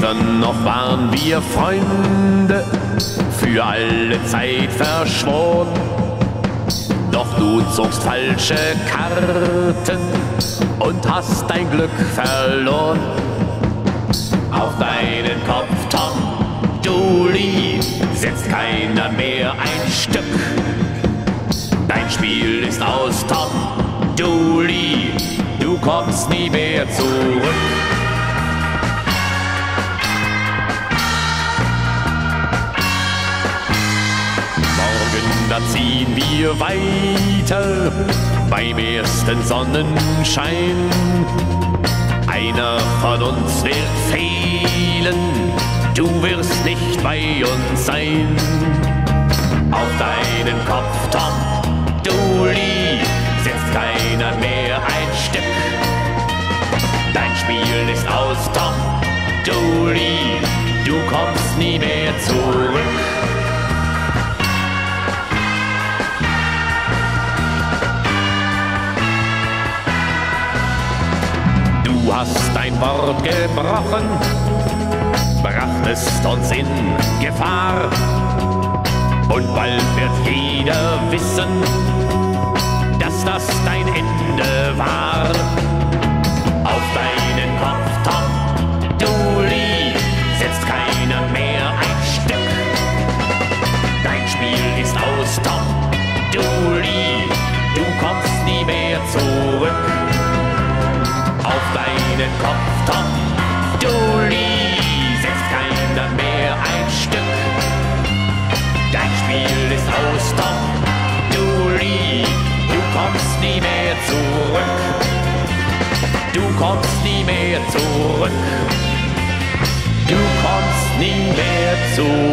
Gestern noch waren wir Freunde, für alle Zeit verschworen. Doch du zogst falsche Karten und hast dein Glück verloren. Auf deinen Kopf, Tom, du Lieb, setzt keiner mehr ein Stück. Dein Spiel ist aus, Tom, du Lieb, du kommst nie mehr zurück. Da ziehen wir weiter beim ersten Sonnenschein. Einer von uns wird fehlen, du wirst nicht bei uns sein. Auf deinen Kopf, Tom, du Lieb, setzt keiner mehr ein Stück. Dein Spiel ist aus, Tom, Lieb, du kommst nie mehr zurück. Du hast dein Wort gebrochen, brachtest uns in Gefahr. Und bald wird jeder wissen, dass das dein Ende war. Auf deinen Kopf, Tom, Lieb, setzt keiner mehr ein Stück. Dein Spiel ist aus, Tom, Lieb, du kommst nie mehr zurück. Deinen Kopf, Tom, du Lieb, setzt keiner mehr ein Stück. Dein Spiel ist aus, Tom, du Lieb, du kommst nie mehr zurück. Du kommst nie mehr zurück. Du kommst nie mehr zurück.